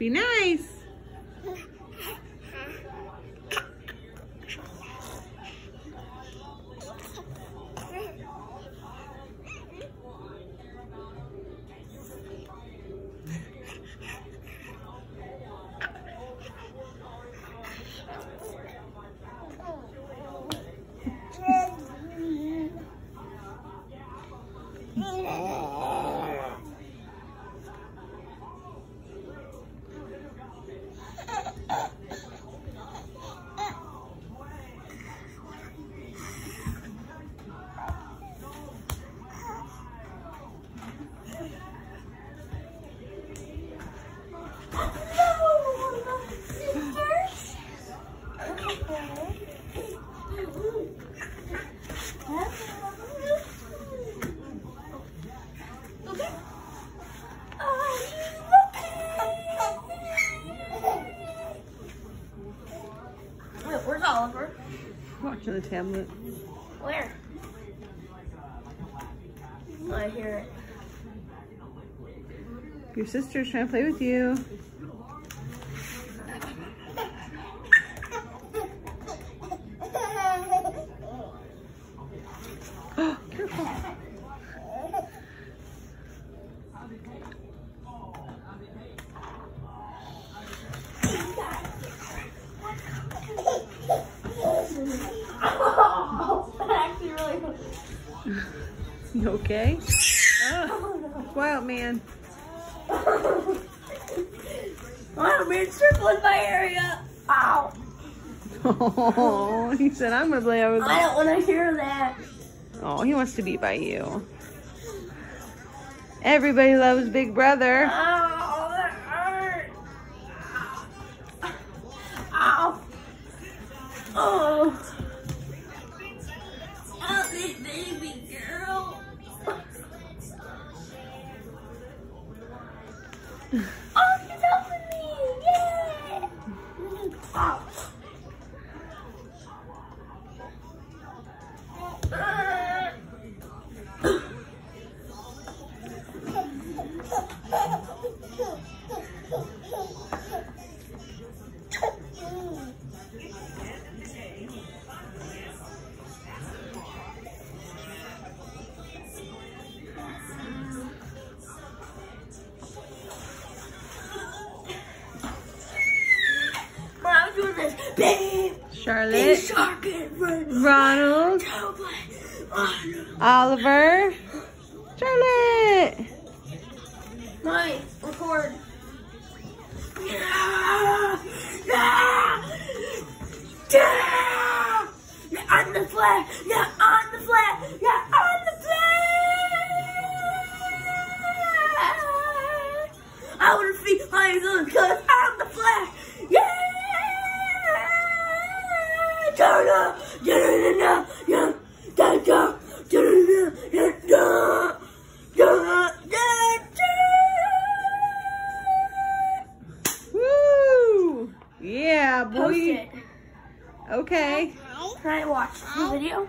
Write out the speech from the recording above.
Be nice. Oliver? Watching the tablet. Where? I hear it. Your sister's trying to play with you. You okay? Oh, quiet man. I'm being circling my area. Ow. Oh, he said, I'm going to play I don't want to hear that. Oh, he wants to be by you. Everybody loves Big Brother. Ow, girl. Oh, he's helping me. Yay. Ow. Charlotte, this shark is. Ronald, Oliver, Charlotte. Mommy, record. Yeah! Yeah! Yeah! You're on the flag! You're on the flag! You're on the flag! I want to feed my son because I'm the flag! Yeah, Post boy. it. Okay. Can I watch the video?